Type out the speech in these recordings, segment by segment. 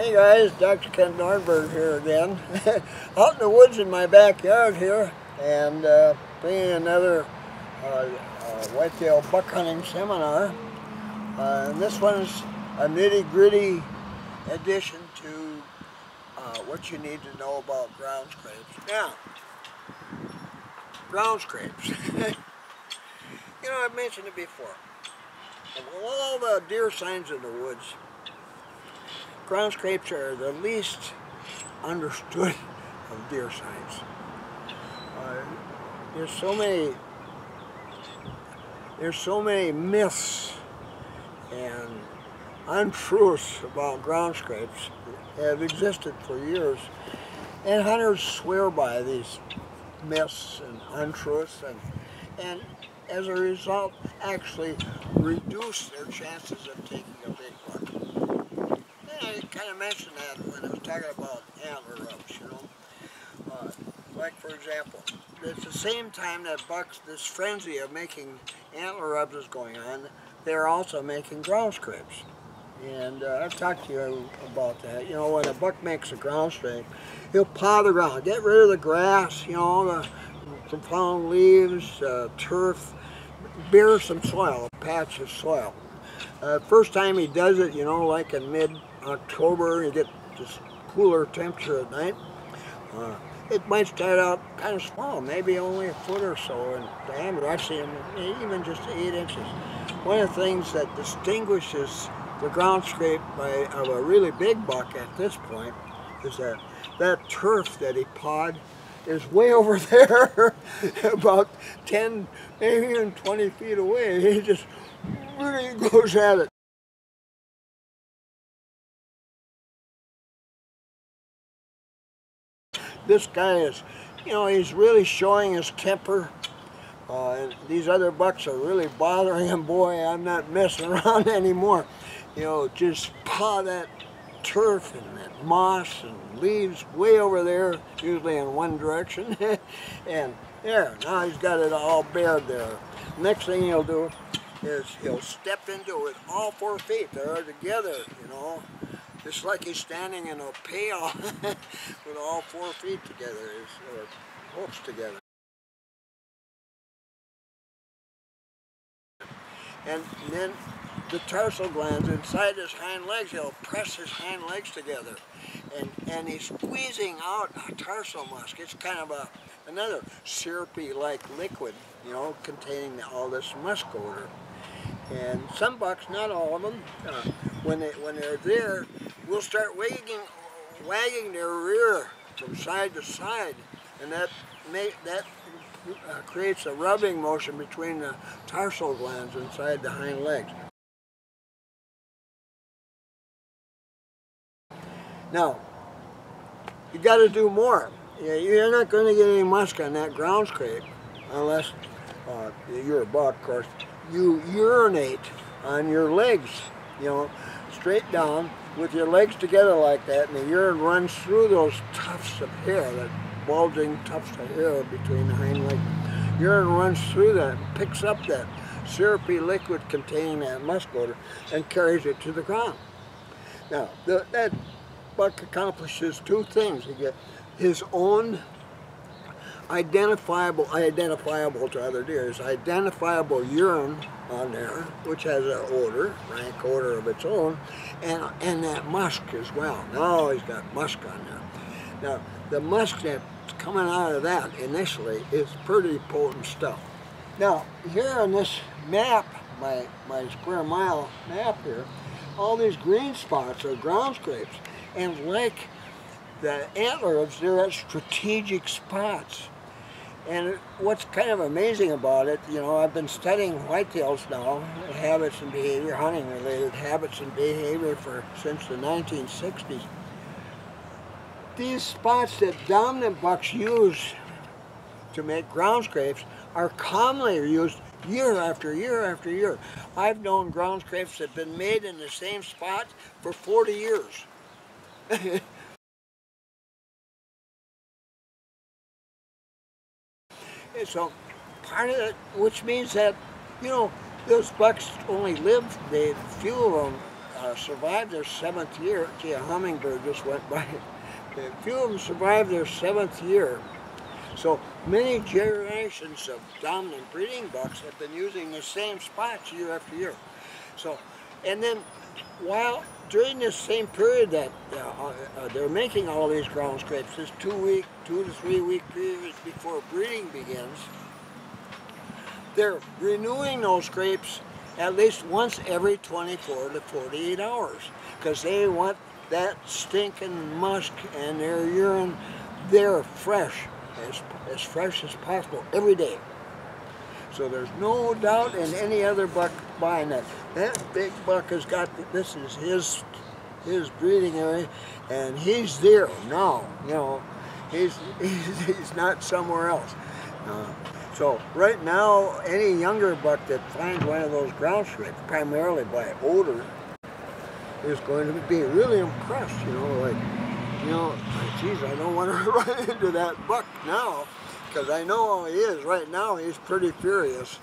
Hey guys, Dr. Ken Nordberg here again. Out in the woods in my backyard here and uh, bringing another uh, uh, whitetail buck hunting seminar. Uh, and this one's a nitty gritty addition to uh, what you need to know about ground scrapes. Now, ground scrapes. you know, I've mentioned it before. Of all the deer signs in the woods, ground scrapes are the least understood of deer signs. Uh, there's so many there's so many myths and untruths about ground scrapes that have existed for years and hunters swear by these myths and untruths and and as a result actually reduce their chances of taking. I kind of mentioned that when I was talking about antler rubs, you know. Uh, like for example, at the same time that bucks, this frenzy of making antler rubs is going on, they're also making ground scrapes. And uh, I've talked to you about that. You know, when a buck makes a ground scrape, he'll paw the ground, get rid of the grass, you know, the, the leaves, uh, turf, bare some soil, a patch of soil. Uh, first time he does it, you know, like in mid-October, you get this cooler temperature at night. Uh, it might start out kind of small, maybe only a foot or so in diameter. I've seen even just eight inches. One of the things that distinguishes the ground scrape by, of a really big buck at this point is that that turf that he pawed is way over there, about 10, maybe even 20 feet away. He just really goes at it. This guy is, you know, he's really showing his temper. Uh, these other bucks are really bothering him. Boy, I'm not messing around anymore. You know, just paw that turf and that moss and leaves way over there, usually in one direction. and there, now he's got it all bared there. Next thing he'll do is he'll step into it all four feet. They're together, you know, just like he's standing in a pail with all four feet together, or hooks together. And then the tarsal glands inside his hind legs, he'll press his hind legs together. And, and he's squeezing out a tarsal musk. It's kind of a another syrupy-like liquid, you know, containing all this musk odor. And some bucks, not all of them, uh, when, they, when they're there, will start wagging, wagging their rear from side to side. And that, may, that uh, creates a rubbing motion between the tarsal glands inside the hind legs. Now, you got to do more. You're not going to get any musk on that ground scrape unless uh, you're a buck, of course. You urinate on your legs, you know, straight down with your legs together like that, and the urine runs through those tufts of hair, that bulging tufts of hair between the hind legs. Urine runs through that, picks up that syrupy liquid containing that musk odor, and carries it to the ground. Now, the, that buck accomplishes two things. He gets his own identifiable, identifiable to other deer, is identifiable urine on there, which has an odor, rank odor of its own, and, and that musk as well. Now he's got musk on there. Now, the musk that's coming out of that initially is pretty potent stuff. Now, here on this map, my, my square mile map here, all these green spots are ground scrapes. And like the antlers, they're at strategic spots. And what's kind of amazing about it, you know, I've been studying whitetails now, habits and behavior, hunting related habits and behavior for since the 1960s. These spots that dominant bucks use to make ground scrapes are commonly used year after year after year. I've known ground scrapes that have been made in the same spot for 40 years. so part of it, which means that, you know, those bucks only live, they, few of them uh, survived their seventh year. Gee, a hummingbird just went by. A few of them survived their seventh year. So many generations of dominant breeding bucks have been using the same spots year after year. So, and then while during this same period that uh, uh, they're making all these ground scrapes, this two week, two to three week period before breeding begins, they're renewing those scrapes at least once every 24 to 48 hours because they want that stinking musk and their urine, they're fresh, as, as fresh as possible every day. So there's no doubt in any other buck buying that. That big buck has got, this is his his breeding area, and he's there now, you know. He's, he's, he's not somewhere else. Uh, so right now, any younger buck that finds one of those ground scrapes, primarily by odor, is going to be really impressed, you know, like, you know, geez, I don't want to run into that buck now, because I know how he is. Right now, he's pretty furious.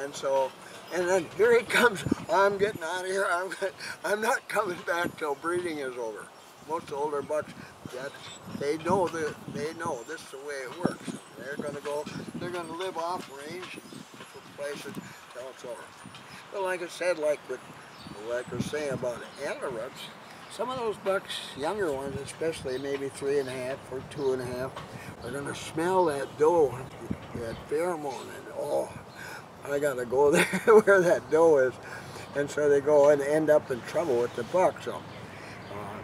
And so, and then here he comes, I'm getting out of here, I'm, I'm not coming back till breeding is over. Most older bucks, they know that they know this is the way it works. They're gonna go, they're gonna live off range, different places till it's over. But like I said, like with like I was saying about antler rubs, some of those bucks, younger ones especially, maybe three and a half or two and a half, are going to smell that doe, that pheromone, and oh, I got to go there where that doe is. And so they go and end up in trouble with the buck. So, uh,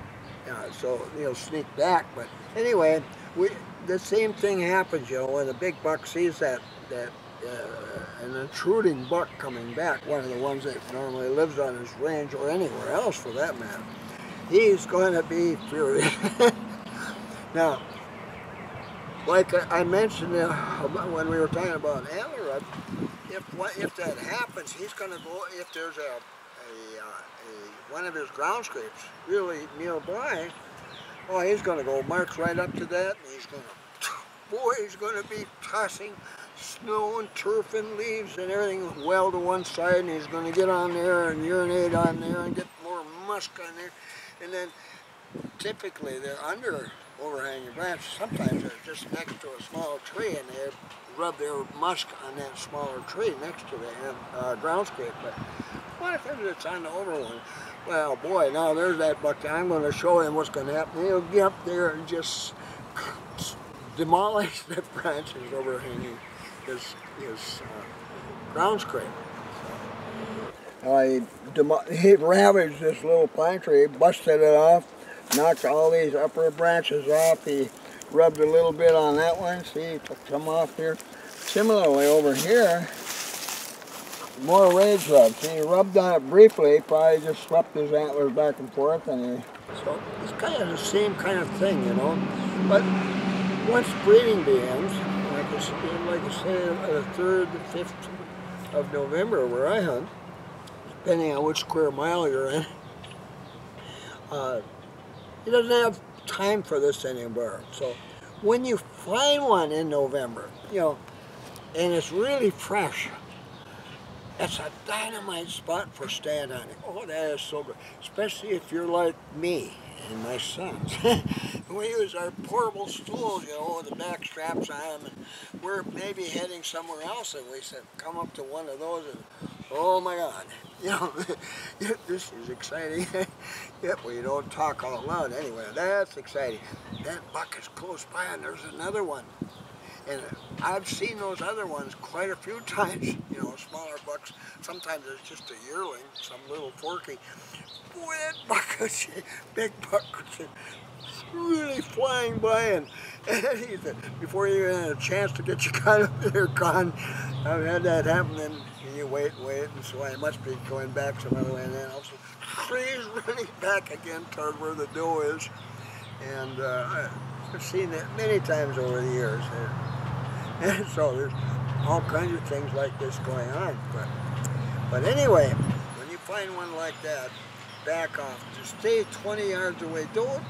yeah, so they'll sneak back. But anyway, we the same thing happens, you know, when the big buck sees that that uh, an intruding buck coming back, one of the ones that normally lives on his range or anywhere else for that matter, he's going to be furious. now, like I mentioned uh, when we were talking about antler if if that happens, he's going to go. If there's a, a, uh, a one of his ground scrapes really nearby, oh, he's going to go march right up to that, and he's going to, boy, he's going to be tossing snow and turf and leaves and everything well to one side and he's going to get on there and urinate on there and get more musk on there and then typically they're under overhanging branches sometimes they're just next to a small tree and they rub their musk on that smaller tree next to the uh, ground scrape but what if it's on the over one well boy now there's that buck I'm going to show him what's going to happen. He'll get up there and just demolish the branches overhanging his, his uh, ground scrape. I he ravaged this little pine tree, busted it off, knocked all these upper branches off. He rubbed a little bit on that one. See, took some off here. Similarly, over here, more rage rubs. He rubbed on it briefly, probably just swept his antlers back and forth, and he. So it's kind of the same kind of thing, you know. But once breeding begins, like I say, the 3rd, the 5th of November where I hunt, depending on which square mile you're in. Uh, he doesn't have time for this anymore. So when you find one in November, you know, and it's really fresh, that's a dynamite spot for stand hunting. Oh, that is so good. Especially if you're like me and my sons. we use our portable stools, you know, with the back straps on them, and we're maybe heading somewhere else, and we said, come up to one of those, and oh my God, you know, this is exciting. yep, well, you don't talk all loud anyway. That's exciting. That buck is close by, and there's another one. And I've seen those other ones quite a few times, you know, smaller bucks. Sometimes it's just a yearling, some little forky. Boy, that buck big buck really flying by and, and before you even had a chance to get your gun up there gone. I've had that happen you wait wait and so I must be going back some other way and then also trees running back again toward where the doe is. And uh, I've seen that many times over the years. And so there's all kinds of things like this going on. But, but anyway, when you find one like that, back off. Just stay 20 yards away. Don't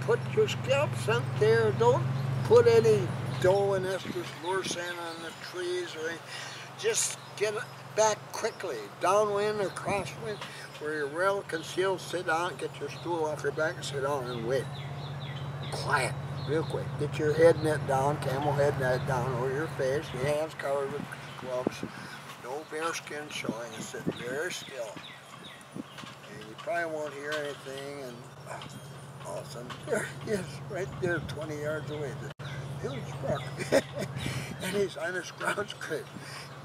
put your scalp scent there. Don't put any doe and estrus lure scent on the trees or anything. Just get back quickly, downwind or crosswind, where you're well concealed, sit down, get your stool off your back sit down and wait. Quiet, real quick. Get your head net down, camo head net down over your face, your hands covered with gloves. No bare skin showing, and sit very still. And you probably won't hear anything, and ah, all of a sudden, there he is, right there, 20 yards away. The huge buck. and he's on his ground scrape.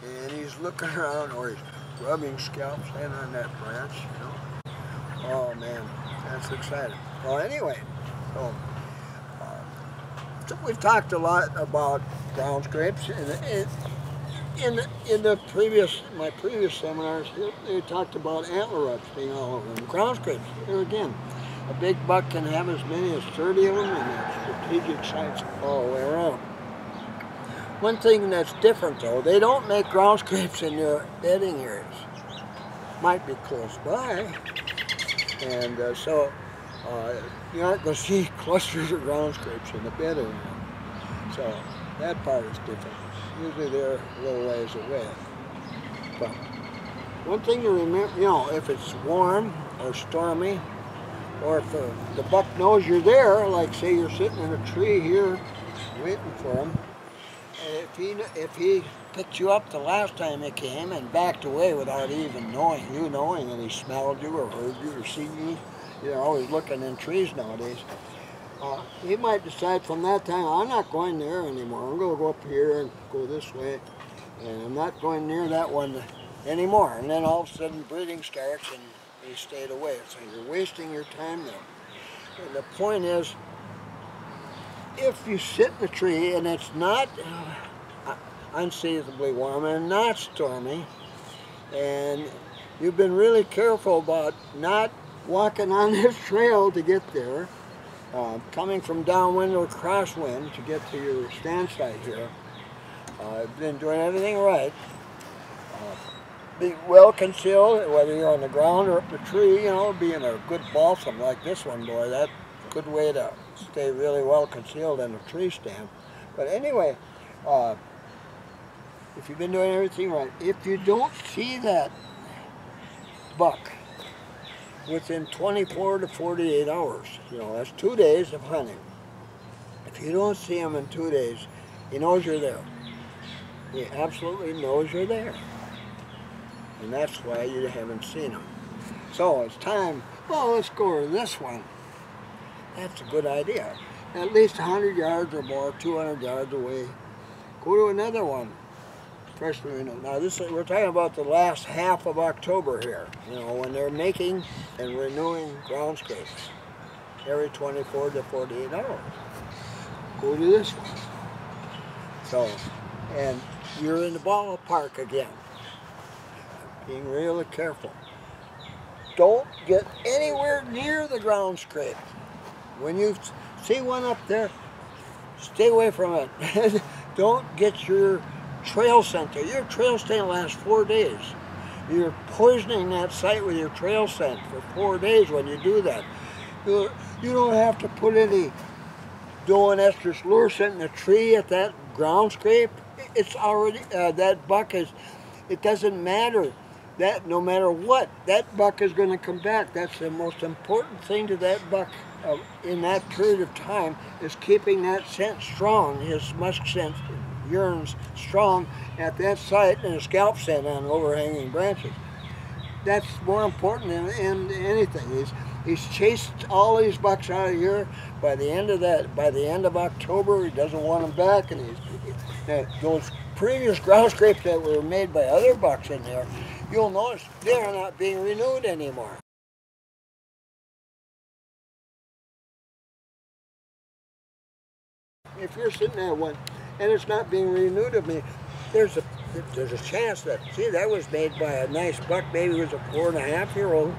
And he's looking around, or he's rubbing scalps in on that branch, you know. Oh man, that's exciting. Well, anyway, so, uh, so we've talked a lot about ground scrapes, and, and in the, in the previous my previous seminars, they talked about antler rubs being all over them. Ground scrapes, there again, a big buck can have as many as 30 of them at strategic sites all the way around. One thing that's different though, they don't make ground scrapes in their bedding areas. Might be close by, and uh, so uh, you're not going to see clusters of ground scrapes in the bedding area. So that part is different. Usually they're a little ways away. But one thing to remember, you know, if it's warm or stormy, or if the, the buck knows you're there, like say you're sitting in a tree here waiting for him, if he if he picked you up the last time he came and backed away without even knowing you knowing and he smelled you or heard you or seen you, you're always looking in trees nowadays. Uh, he might decide from that time, I'm not going there anymore. I'm going to go up here and go this way, and I'm not going near that one anymore. And then all of a sudden breeding starts and he stayed away. So you're wasting your time there. And the point is, if you sit in a tree and it's not uh, unseasonably warm and not stormy, and you've been really careful about not walking on this trail to get there, uh, coming from downwind or crosswind to get to your stand site here, uh, been doing everything right. Uh, be well concealed, whether you're on the ground or up the tree, you know, being a good balsam like this one, boy, that's a good way to stay really well concealed in a tree stand. But anyway, uh, if you've been doing everything right, if you don't see that buck within 24 to 48 hours, you know, that's two days of hunting. If you don't see him in two days, he knows you're there. He absolutely knows you're there. And that's why you haven't seen him. So it's time, well, let's go to this one. That's a good idea. At least 100 yards or more, 200 yards away. Go to another one. Renewed. now this we're talking about the last half of October here. You know when they're making and renewing ground scrapes every 24 to 48 hours. Go to this one. So, and you're in the ballpark again. Being really careful. Don't get anywhere near the ground scrape. When you see one up there, stay away from it. Don't get your trail scent there. Your trail scent lasts four days. You're poisoning that site with your trail scent for four days when you do that. You, you don't have to put any Doan estrus lure scent in the tree at that ground scrape. It's already, uh, that buck is, it doesn't matter that no matter what, that buck is going to come back. That's the most important thing to that buck uh, in that period of time is keeping that scent strong, his musk scent yearns strong at that site and a scalp scent on overhanging branches. That's more important than, than anything. He's, he's chased all these bucks out of here. By the end of that, by the end of October, he doesn't want them back, and he's those previous ground scrapes that were made by other bucks in there, you'll notice they're not being renewed anymore. If you're sitting at one and it's not being renewed of me, there's a there's a chance that see that was made by a nice buck, maybe was a four and a half year old,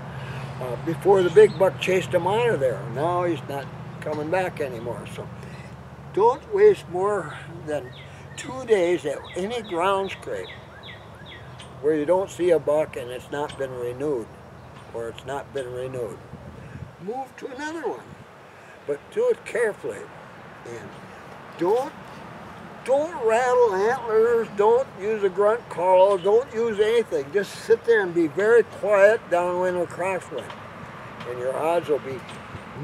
uh, before the big buck chased him out of there. Now he's not coming back anymore. So don't waste more than two days at any ground scrape where you don't see a buck and it's not been renewed or it's not been renewed. Move to another one, but do it carefully and don't don't rattle antlers, don't use a grunt call, don't use anything. Just sit there and be very quiet downwind or crosswind. And your odds will be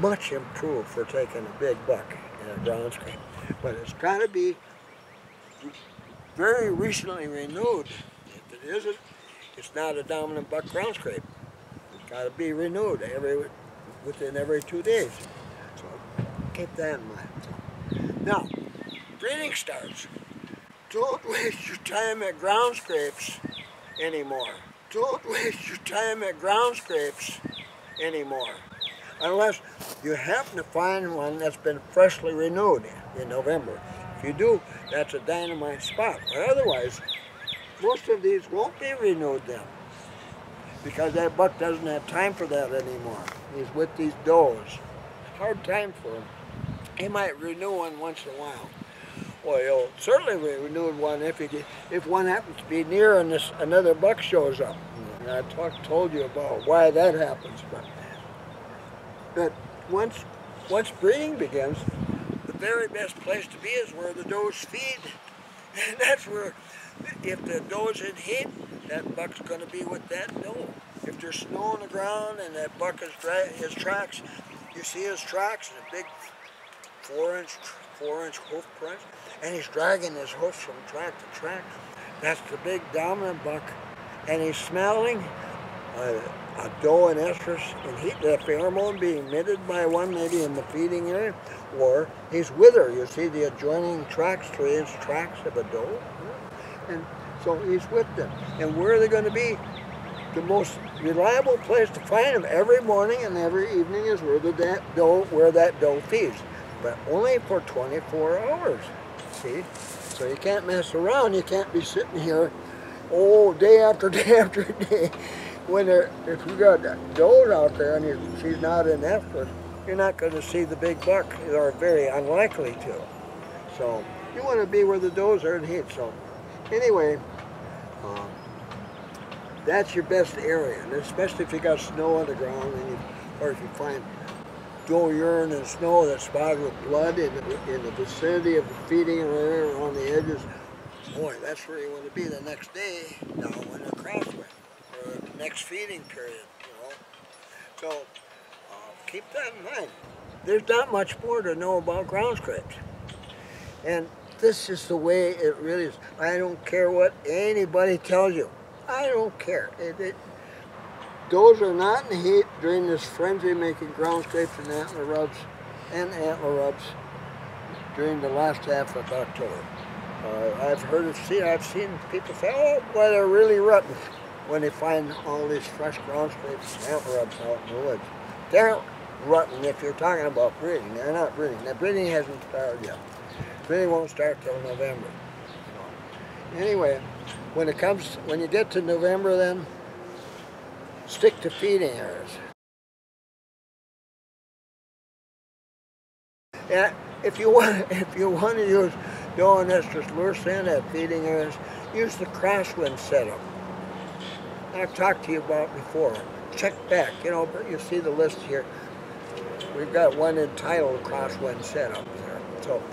much improved for taking a big buck in a ground scrape. But it's got to be very recently renewed. It isn't, it's not a dominant buck ground scrape. It's got to be renewed every within every two days. So keep that in mind. Now, breeding starts. Don't waste your time at ground scrapes anymore. Don't waste your time at ground scrapes anymore. Unless you happen to find one that's been freshly renewed in November. If you do, that's a dynamite spot. But otherwise, most of these won't be renewed then. Because that buck doesn't have time for that anymore. He's with these does. Hard time for him. He might renew one once in a while. Well, he'll certainly renew one if he if one happens to be near and this another buck shows up. And I talked told you about why that happens, but but once once breeding begins, the very best place to be is where the does feed. And that's where, if the doe's in heat, that buck's going to be with that doe. If there's snow on the ground and that buck is his tracks, you see his tracks, the big four-inch four-inch hoof prints, and he's dragging his hoofs from track to track. That's the big dominant buck, and he's smelling a, a doe and estrus, and he, the pheromone being emitted by one maybe in the feeding area, or he's with her. You see the adjoining tracks, three-inch tracks of a doe, and so he's with them. And where are they going to be? The most reliable place to find them every morning and every evening is where the doe, where that doe feeds, but only for 24 hours. See, so you can't mess around. You can't be sitting here, oh, day after day after day. When there, if you got does out there and she's not in estrus, you're not going to see the big buck, or very unlikely to. So you want to be where the does are in heat. So anyway, um, that's your best area, and especially if you got snow on the ground, and you, or if you find doe urine and snow that's spotted with blood in the, in the vicinity of the feeding area or on the edges. Boy, that's where you want to be the next day when they're crosswind, or the next feeding period, you know. So keep that in mind. There's not much more to know about ground scrapes. And this is the way it really is. I don't care what anybody tells you. I don't care. It, it, those are not in heat during this frenzy making ground scrapes and antler rubs and antler rubs during the last half of October. Uh, I've heard of seen I've seen people say, oh, boy, they're really rutting when they find all these fresh ground scrapes and antler rubs out in the woods. They're rutting if you're talking about breeding. They're not breeding. The breeding hasn't started yet. Breeding won't start till November. Anyway, when it comes, when you get to November then, stick to feeding areas. Yeah, if you want, if you want to use and estrus lure scent at feeding areas, use the crosswind setup. I've talked to you about before. Check back, you know, but you see the list here. We've got one entitled crosswind setup there. So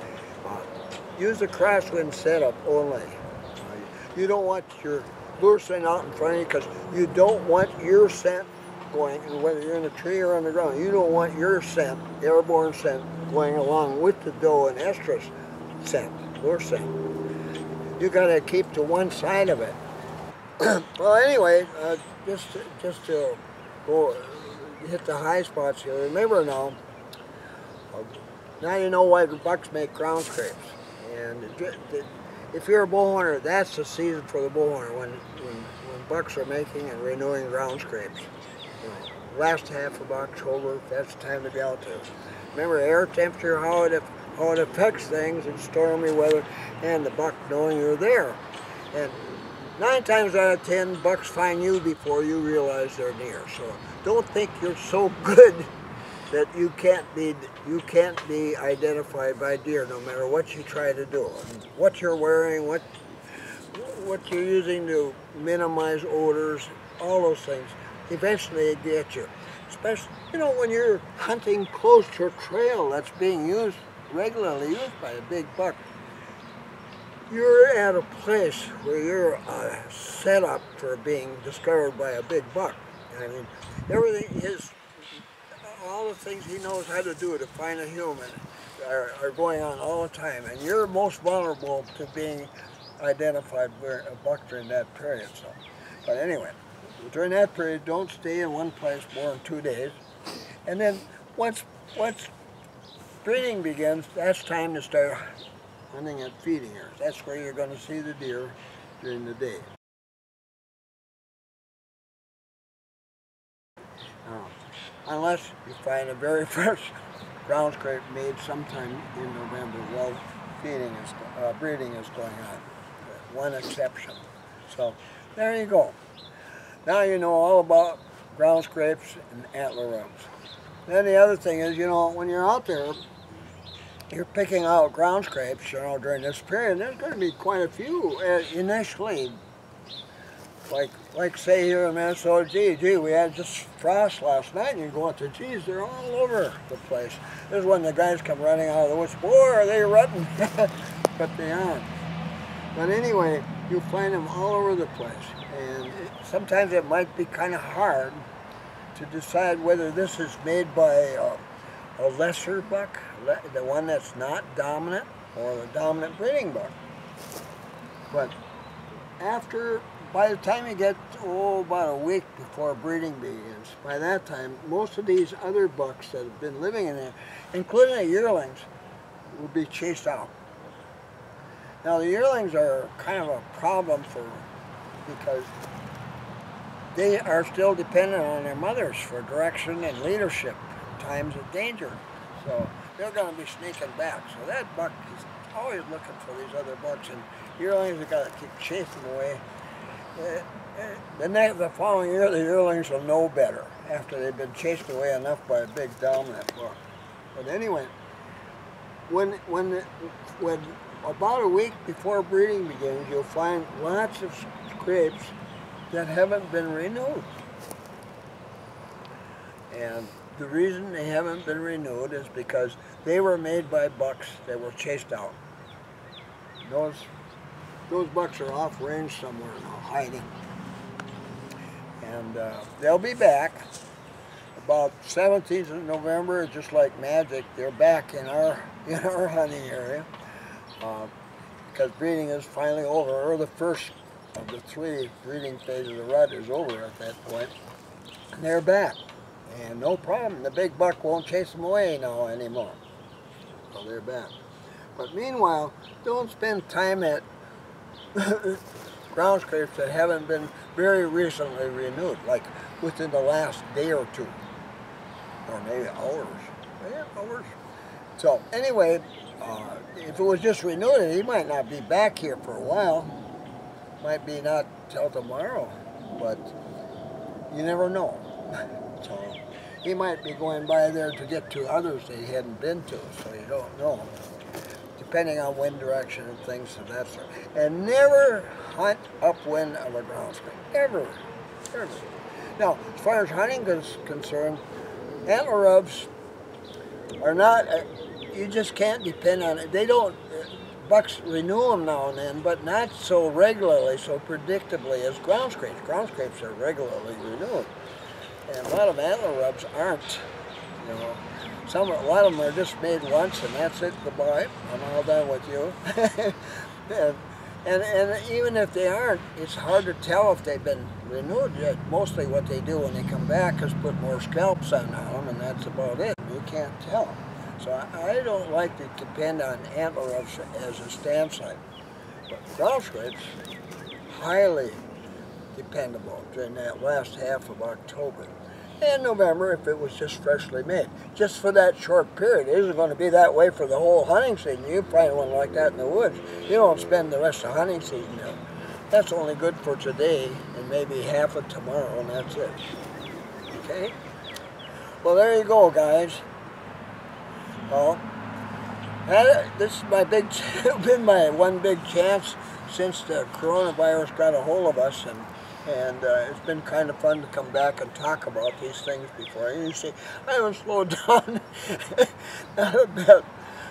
use the crosswind setup only. Uh, you don't want your lure scent out in front of you because you don't want your scent going, whether you're in a tree or on the ground, you don't want your scent, airborne scent, going along with the doe and estrus scent, lure scent. You got to keep to one side of it. well, anyway, uh, just just to go hit the high spots here. Remember now, now you know why the bucks make ground scrapes. And if you're a bow hunter, that's the season for the bow hunter when, when, when bucks are making and renewing ground scrapes. You know, last half of October, that's the time to be out there. Remember air temperature, how it, how it affects things in stormy weather, and the buck knowing you're there. And nine times out of ten, bucks find you before you realize they're near. So don't think you're so good that you can't be you can't be identified by deer no matter what you try to do. What you're wearing, what what you're using to minimize odors, all those things. Eventually it gets you. Especially, you know, when you're hunting close to a trail that's being used, regularly used by a big buck. you're at a place where you're uh, set up for being discovered by a big buck. I mean, everything is, all the things he knows how to do to find a human are, are going on all the time, and you're most vulnerable to being identified by a buck during that period. So, but anyway, during that period, don't stay in one place more than two days, and then once once breeding begins, that's time to start hunting at feeding areas. That's where you're going to see the deer during the day. Unless you find a very fresh ground scrape made sometime in November while feeding is, uh, breeding is going on. One exception. So there you go. Now you know all about ground scrapes and antler rubs. Then the other thing is, you know, when you're out there, you're picking out ground scrapes, you know, during this period, there's going to be quite a few uh, initially. Like, like say here in Minnesota, gee, gee, we had just frost last night, and you go out to, geez, they're all over the place. This is when the guys come running out of the woods, boy, are they rutting, but they aren't. But anyway, you find them all over the place, and it, sometimes it might be kind of hard to decide whether this is made by uh, a lesser buck, the one that's not dominant, or the dominant breeding buck. But after, by the time you get, oh, about a week before breeding begins, by that time, most of these other bucks that have been living in there, including the yearlings, will be chased out. Now the yearlings are kind of a problem for, because they are still dependent on their mothers for direction and leadership times of danger. So they're going to be sneaking back. So that buck is always looking for these other bucks, and yearlings have got to keep chasing away. The, next, the following year, the yearlings will know better after they've been chased away enough by a big dominant buck. But anyway, when when when about a week before breeding begins, you'll find lots of scrapes that haven't been renewed. And the reason they haven't been renewed is because they were made by bucks that were chased out. Those, those bucks are off range somewhere now, hiding. And uh, they'll be back about 17th of November, just like magic, they're back in our in our hunting area uh, because breeding is finally over, or the first of the three breeding phases of the rut is over at that point. And they're back. And no problem, the big buck won't chase them away now anymore. So they're back. But meanwhile, don't spend time at ground scrapes that haven't been very recently renewed, like within the last day or two, or maybe hours. Yeah, hours. So anyway, uh, if it was just renewed, he might not be back here for a while. Might be not till tomorrow, but you never know. so he might be going by there to get to others that he hadn't been to, so you don't know. Depending on wind direction and things of that sort. And never hunt upwind of a ground scrape. Ever. Ever. Now, as far as hunting is concerned, antler rubs are not, uh, you just can't depend on it. They don't, uh, bucks renew them now and then, but not so regularly, so predictably as ground scrapes. Ground scrapes are regularly renewed. And a lot of antler rubs aren't, you know. Some, a lot of them are just made once and that's it, goodbye, I'm all done with you. and, and, and even if they aren't, it's hard to tell if they've been renewed yet. Mostly what they do when they come back is put more scalps on them and that's about it. You can't tell. So I, I don't like to depend on antler as a stand site. But ground scrapes, highly dependable during that last half of October and November if it was just freshly made. Just for that short period. It isn't going to be that way for the whole hunting season. You find one like that in the woods. You don't spend the rest of the hunting season there. That's only good for today and maybe half of tomorrow and that's it. Okay? Well, there you go, guys. Well, this is my big, been my one big chance since the coronavirus got a hold of us and and uh, it's been kind of fun to come back and talk about these things before. And you see, I haven't slowed down not a bit.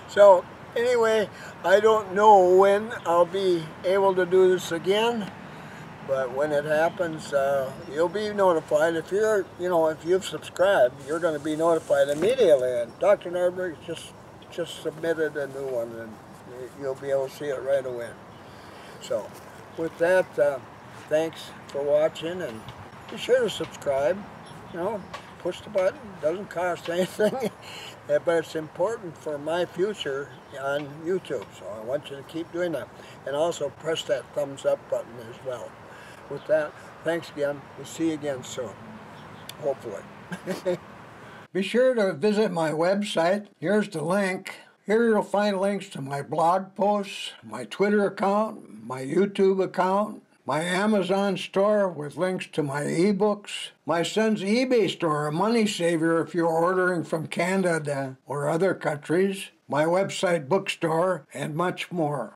So anyway, I don't know when I'll be able to do this again, but when it happens, uh, you'll be notified. If you're, you know, if you've subscribed, you're going to be notified immediately. And Dr. Nordberg just just submitted a new one, and you'll be able to see it right away. So, with that, uh, thanks for watching, and be sure to subscribe. You know, push the button. Doesn't cost anything. But it's important for my future on YouTube, so I want you to keep doing that. And also press that thumbs up button as well. With that, thanks again. We'll see you again soon, hopefully. Be sure to visit my website. Here's the link. Here you'll find links to my blog posts, my Twitter account, my YouTube account, my Amazon store with links to my ebooks, my son's eBay store, a money saver if you're ordering from Canada or other countries, my website bookstore, and much more.